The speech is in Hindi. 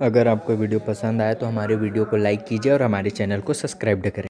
अगर आपको वीडियो पसंद आए तो हमारे वीडियो को लाइक कीजिए और हमारे चैनल को सब्सक्राइब करें।